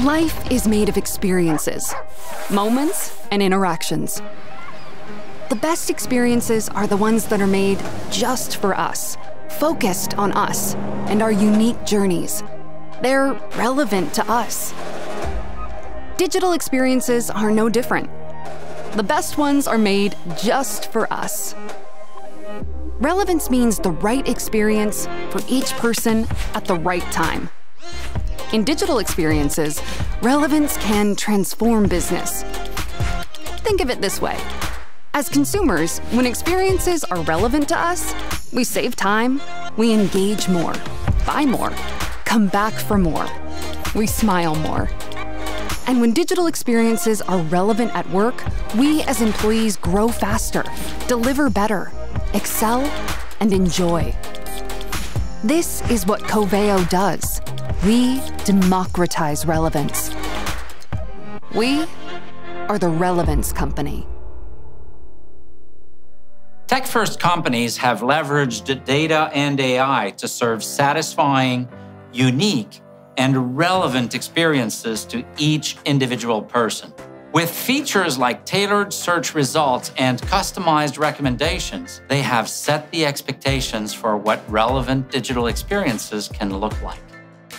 Life is made of experiences, moments, and interactions. The best experiences are the ones that are made just for us, focused on us and our unique journeys. They're relevant to us. Digital experiences are no different. The best ones are made just for us. Relevance means the right experience for each person at the right time. In digital experiences, relevance can transform business. Think of it this way. As consumers, when experiences are relevant to us, we save time, we engage more, buy more, come back for more, we smile more. And when digital experiences are relevant at work, we as employees grow faster, deliver better, excel, and enjoy. This is what Coveo does. We democratize relevance. We are the Relevance Company. Tech first companies have leveraged data and AI to serve satisfying, unique, and relevant experiences to each individual person. With features like tailored search results and customized recommendations, they have set the expectations for what relevant digital experiences can look like.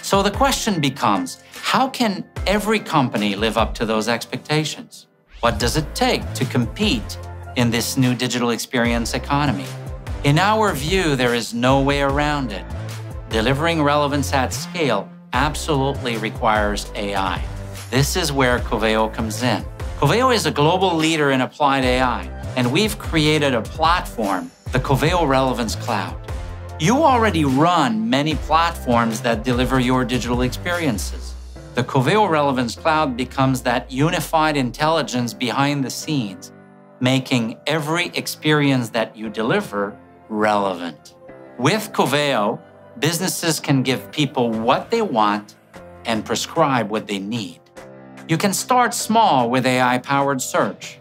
So the question becomes how can every company live up to those expectations? What does it take to compete in this new digital experience economy? In our view, there is no way around it. Delivering relevance at scale absolutely requires AI. This is where Coveo comes in. Coveo is a global leader in applied AI, and we've created a platform, the Coveo Relevance Cloud. You already run many platforms that deliver your digital experiences. The Coveo Relevance Cloud becomes that unified intelligence behind the scenes, making every experience that you deliver relevant. With Coveo, businesses can give people what they want and prescribe what they need. You can start small with AI powered search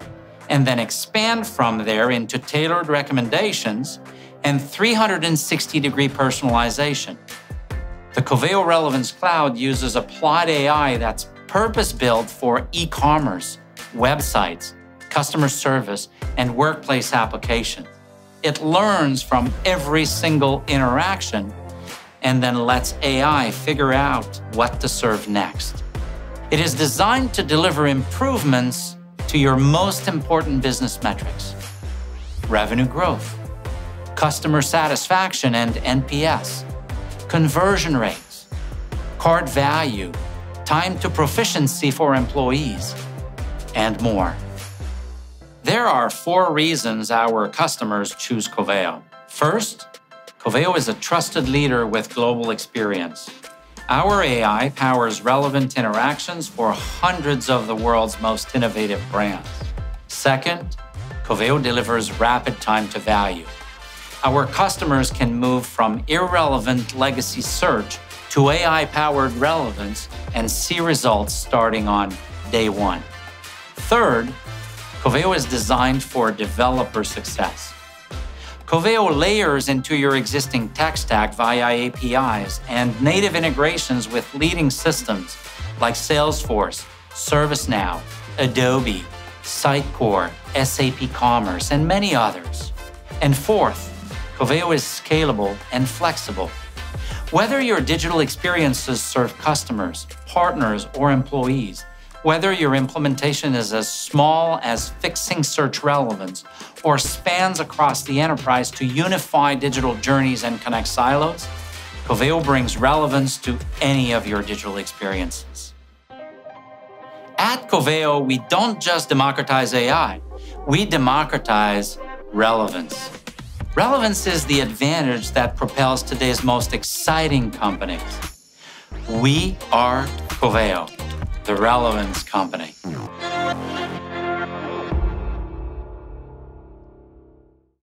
and then expand from there into tailored recommendations and 360 degree personalization. The Coveo Relevance Cloud uses applied AI that's purpose built for e commerce, websites, customer service, and workplace applications. It learns from every single interaction and then lets AI figure out what to serve next. It is designed to deliver improvements to your most important business metrics revenue growth, customer satisfaction and NPS, conversion rates, cart value, time to proficiency for employees, and more. There are four reasons our customers choose Coveo. First, Coveo is a trusted leader with global experience. Our AI powers relevant interactions for hundreds of the world's most innovative brands. Second, Coveo delivers rapid time to value. Our customers can move from irrelevant legacy search to AI powered relevance and see results starting on day one. Third, Coveo is designed for developer success. Coveo layers into your existing tech stack via APIs and native integrations with leading systems like Salesforce, ServiceNow, Adobe, Sitecore, SAP Commerce, and many others. And fourth, Coveo is scalable and flexible. Whether your digital experiences serve customers, partners, or employees, whether your implementation is as small as fixing search relevance or spans across the enterprise to unify digital journeys and connect silos, Coveo brings relevance to any of your digital experiences. At Coveo, we don't just democratize AI, we democratize relevance. Relevance is the advantage that propels today's most exciting companies. We are Coveo the Relevance Company.